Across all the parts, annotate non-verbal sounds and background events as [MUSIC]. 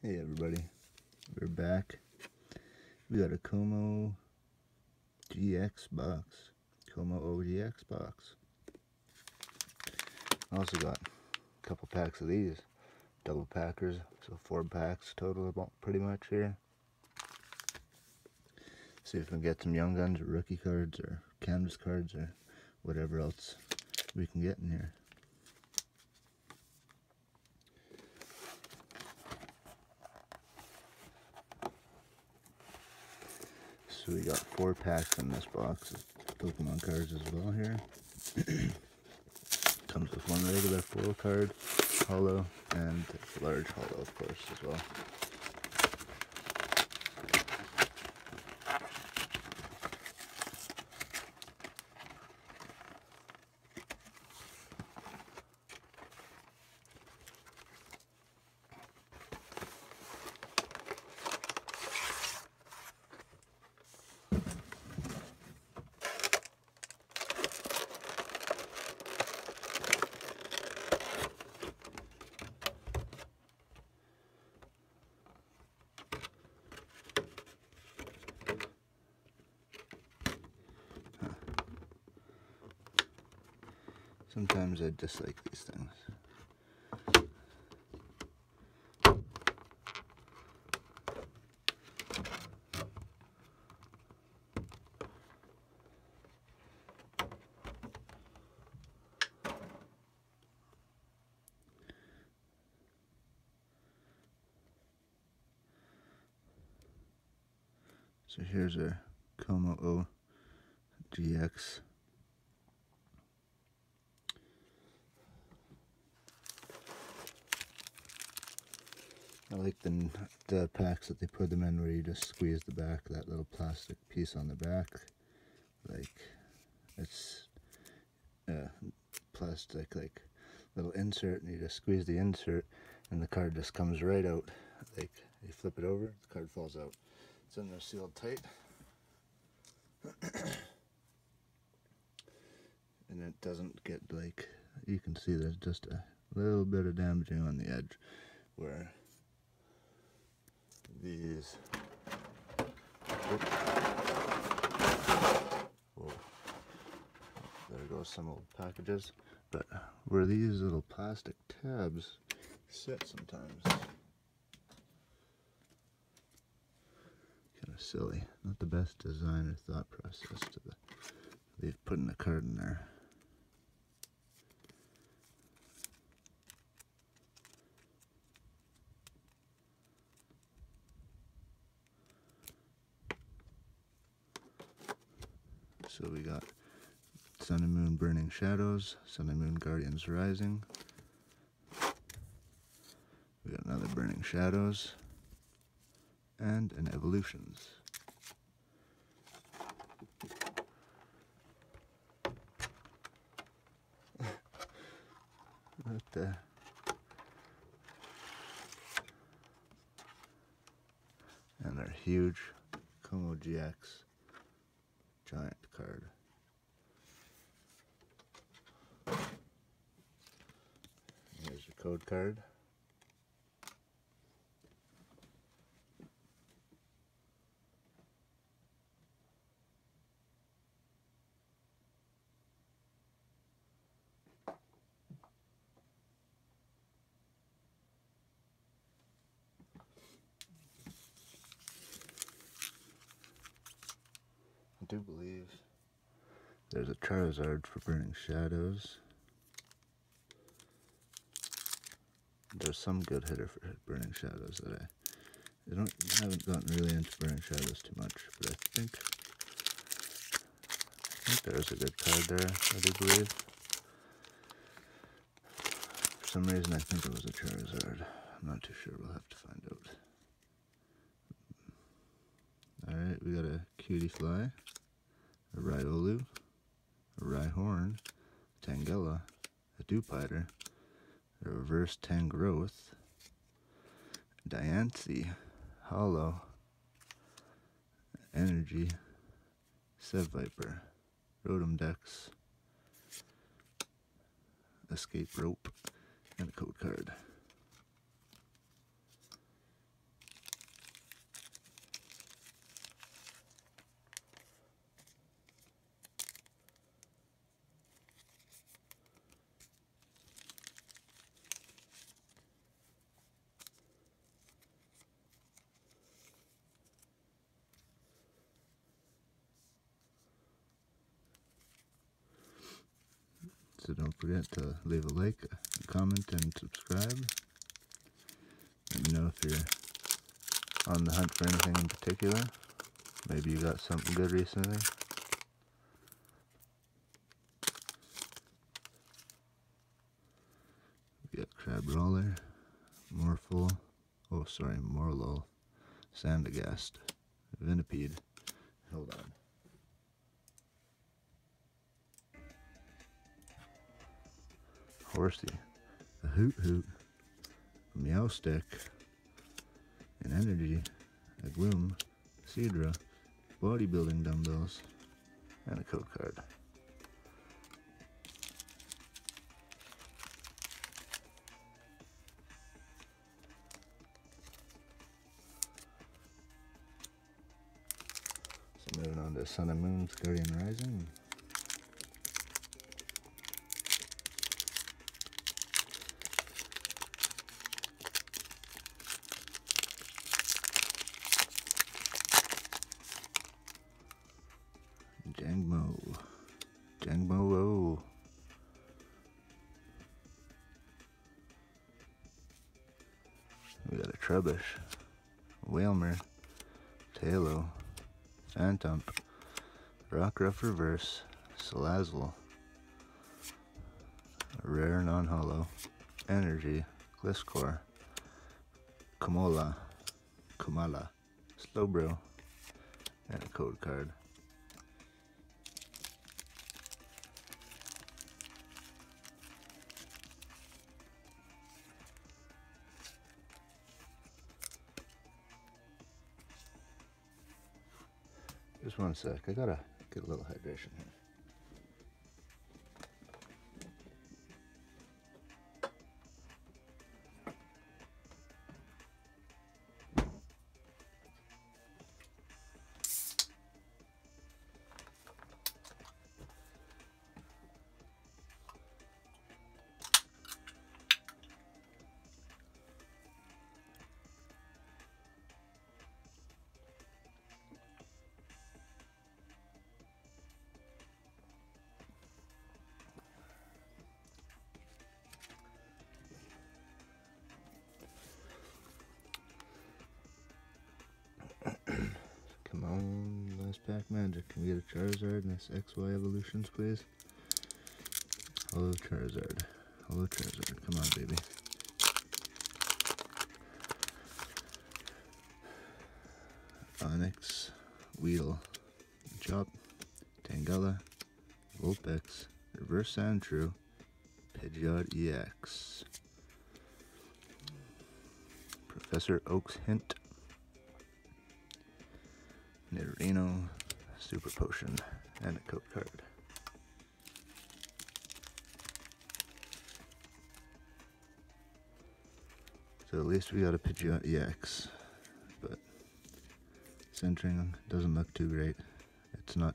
Hey everybody, we're back. We got a Como GX box, Kommo-o GX box. Also got a couple packs of these, double packers, so four packs total about pretty much here. See if we can get some young guns or rookie cards or canvas cards or whatever else we can get in here. So we got four packs in this box of Pokemon cards as well here. [CLEARS THROAT] Comes with one regular foil card, holo, and large holo, of course as well. Sometimes I dislike these things. So here's our Como O GX I like the, the packs that they put them in where you just squeeze the back, that little plastic piece on the back. Like, it's uh, plastic, like little insert, and you just squeeze the insert, and the card just comes right out. Like, you flip it over, the card falls out. It's in there sealed tight. [COUGHS] and it doesn't get like, you can see there's just a little bit of damaging on the edge where these. There goes some old packages. But where these little plastic tabs sit sometimes. Kind of silly. Not the best design or thought process to the leave putting the card in there. So we got Sun and Moon Burning Shadows, Sun and Moon Guardians Rising. We got another Burning Shadows, and an Evolutions. [LAUGHS] what the? And they're huge Como GX giant card. Here's your code card. I do believe there's a Charizard for Burning Shadows. There's some good hitter for Burning Shadows that I, I don't I haven't gotten really into Burning Shadows too much, but I think I think there's a good card there, I do believe. For some reason I think it was a Charizard. I'm not too sure, we'll have to find out. Alright, we got a Cutiefly, a Riolu, a Rhyhorn, Tangela, a Dewpider, Reverse Tangrowth, Diancie, Holo, Energy, Seviper, Rotom Dex, Escape Rope, and a code card. don't forget to leave a like, a comment, and subscribe. Let me know if you're on the hunt for anything in particular. Maybe you got something good recently. We got Crabrawler, morphle, oh sorry, Morelull, Sandygast, Venipede. Hold on. Horsea, a Hoothoot, a Meowstic, an energy, a gloom, Seadra, bodybuilding dumbbells, and a code card. So moving on to Sun and Moon's Guardian Rising. Trubbish, Wailmer, Talo, Phantom, Rockruff Reverse, Salazzle, Rare Non-Holo, Energy, Gliscor, Kamola, Komala, Slowbro, and a code card. One sec. I gotta get a little hydration here. On, last pack magic. Can we get a Charizard in XY evolutions, please? Hello, Charizard. Hello, Charizard. Come on, baby. Onix, Wheel, Chop, Tangela, Vulpix, Reverse Sandshrew, Pidgeot EX, Professor Oak's Hint, Nidorino, Super Potion, and a code card. So at least we got a Pidgeot EX, but centering doesn't look too great. It's not,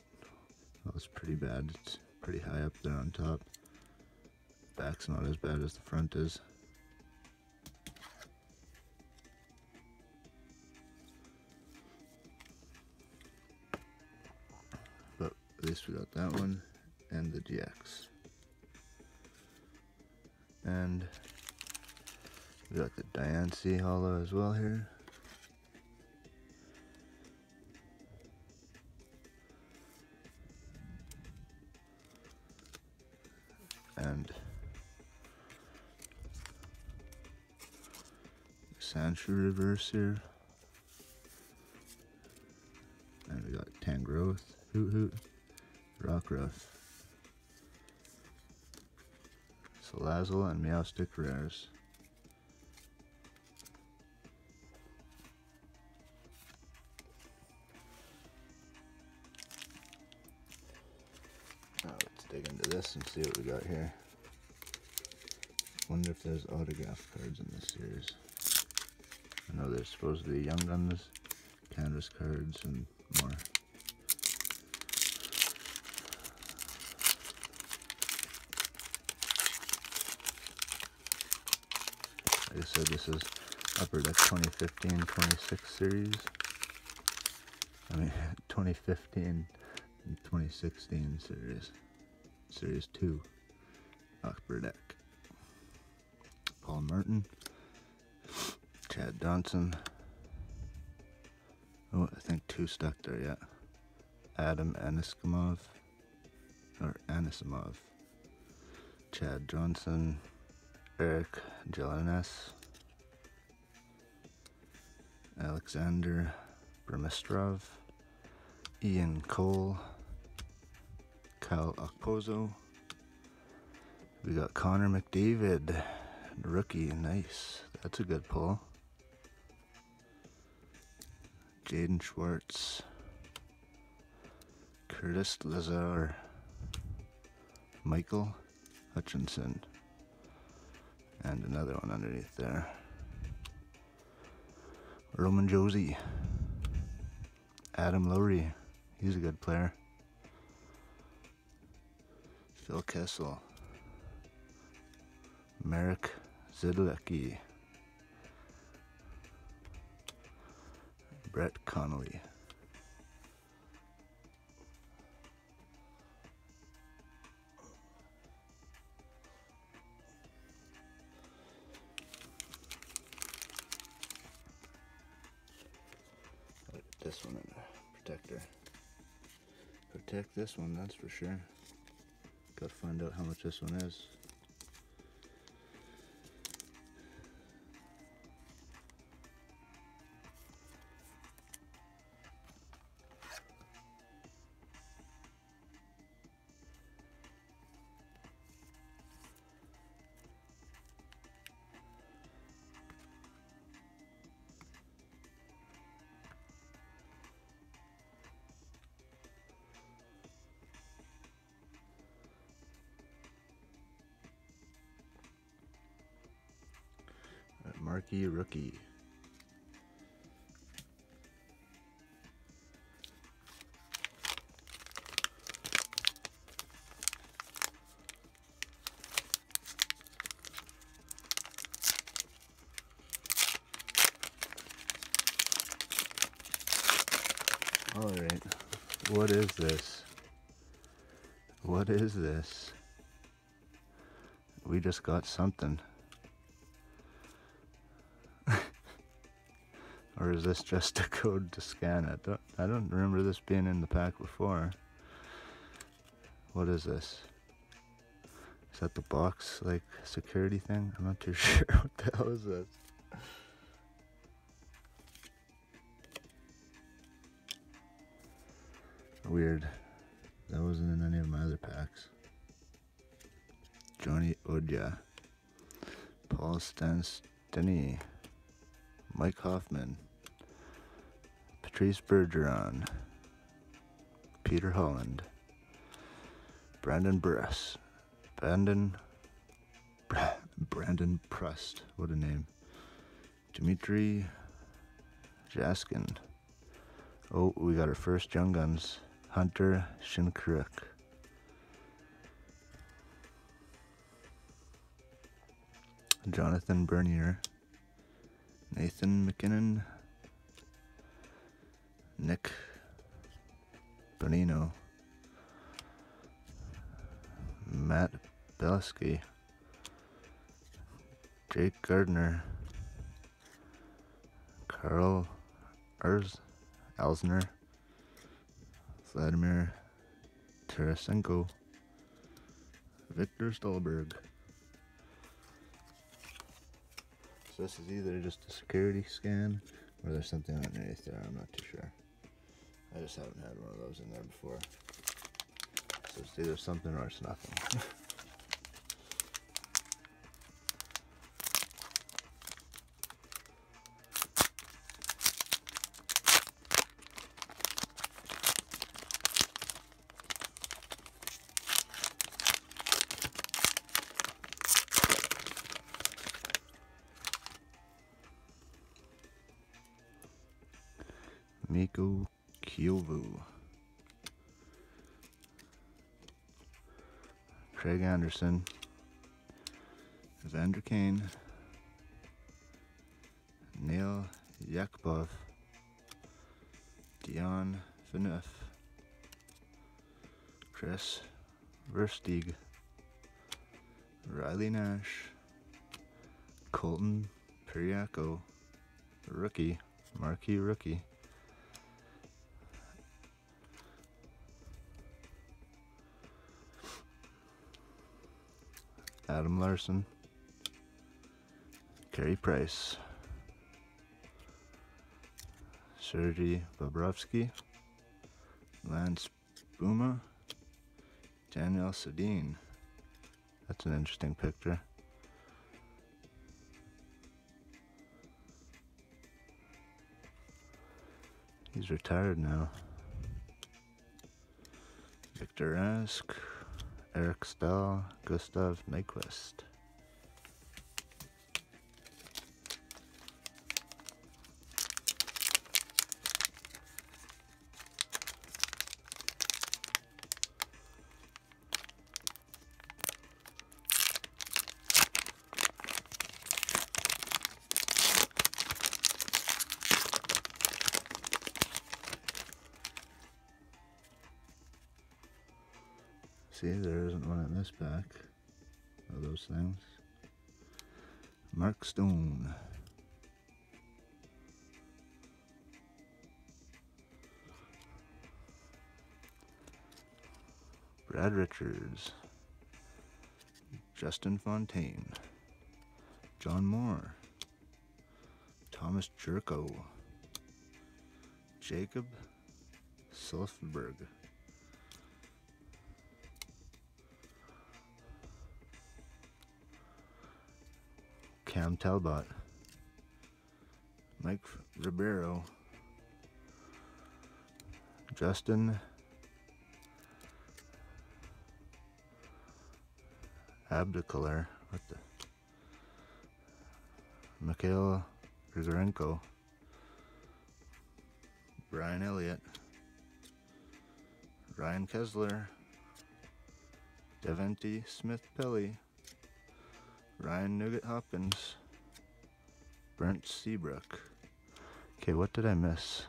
well, it's pretty bad. It's pretty high up there on top. Back's not as bad as the front is. That one and the GX. And we got the Diancie Holo as well here. And Sandshrew Reverse here. Salazzle, and Meowstic Rares. Now let's dig into this and see what we got here. Wonder if there's autograph cards in this series. I know there's supposed to be Young Guns, canvas cards, and more. Like I said, this is Upper Deck 2015-26 series. I mean, [LAUGHS] 2015 and 2016 series. Series 2. Upper Deck. Paul Martin. Chad Johnson. Oh, I think two stuck there yet. Adam Anisimov. Or Anisimov. Chad Johnson. Eric Gelinas. Alexander Burmistrov. Ian Cole. Kyle Okposo. We got Connor McDavid, rookie, nice. That's a good pull. Jaden Schwartz, Curtis Lazar, Michael Hutchinson, and another one underneath there. Roman Josi, Adam Lowry, he's a good player. Phil Kessel. Marek Zidlicky. Brett Connolly. This one in a protector. Protect this one, that's for sure. Gotta find out how much this one is. Marquee rookie. All right, what is this? What is this? We just got something. Or is this just [LAUGHS] a code to scan it? I don't remember this being in the pack before. What is this? Is that the box, like, security thing? I'm not too [LAUGHS] sure. what the hell is this? Weird. That wasn't in any of my other packs. Johnny Oduya. Paul Stastny. Mike Hoffman. Patrice Bergeron, Peter Holland, Brandon Bruss, Brandon, Brandon Prust, what a name, Dimitri Jaskin. Oh, we got our first Young Guns, Hunter Shinkaruk. Jonathan Bernier, Nathan MacKinnon, Nick Bonino, Matt Beleskey, Jake Gardiner, Carl Ers Elsner, Vladimir Tarasenko, Viktor Stalberg. So this is either just a security scan or there's something underneath there, I'm not too sure. I just haven't had one of those in there before. So it's either something or it's nothing. Mikko Koivu. Craig Anderson. Evander Kane. Nail Yakupov. Dion Phaneuf. Kris Versteeg. Riley Nash, Colton Parayko, rookie, marquee rookie. Adam Larsson, Carey Price, Sergei Bobrovsky, Lance Bouma, Daniel Sedin. That's an interesting picture. He's retired now. Victor Rask, Eric Staal, Gustav Nyquist. See, there this pack of those things. Mark Stone. Brad Richards. Justin Fontaine. John Moore. Tomas Jurco. Jakob Silfverberg. Cam Talbot, Mike Ribeiro, Justin Abdelkader, what the Mikhail Brian Elliott, Ryan Kesler, Devante Smith-Pelly, Ryan Nugent-Hopkins, Brent Seabrook. Okay, what did I miss?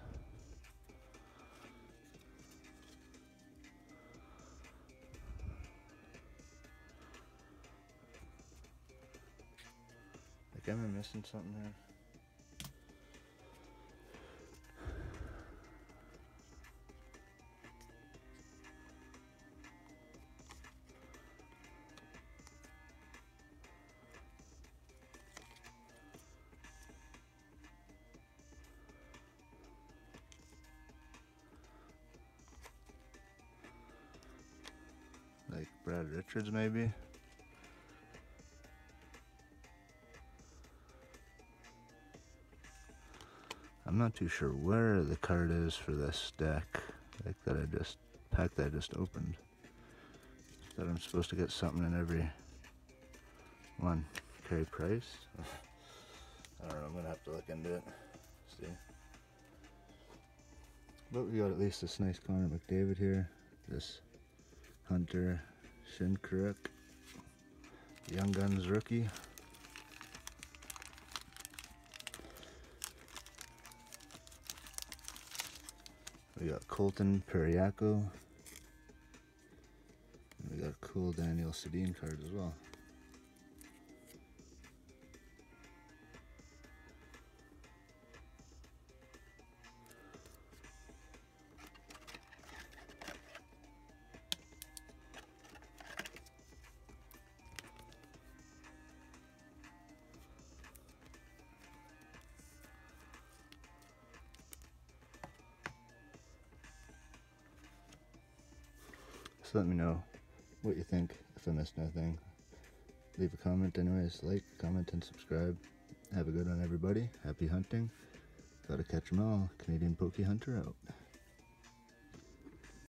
Like, am I missing something here? Richards maybe. I'm not too sure where the card is for this deck, like that I just pack that I just opened. That I'm supposed to get something in every one. Carey Price. [LAUGHS] I don't know. I'm gonna have to look into it. See. But we got at least this nice Connor McDavid here. This Hunter Shinkaruk, Young Guns rookie. We got Colton Parayko. we got a cool Daniel Sedin card as well. Let me know what you think if I missed anything. Leave a comment anyways, like, comment, and subscribe. Have a good one everybody. Happy hunting. Gotta catch 'em all. Canadian Pokey Hunter out.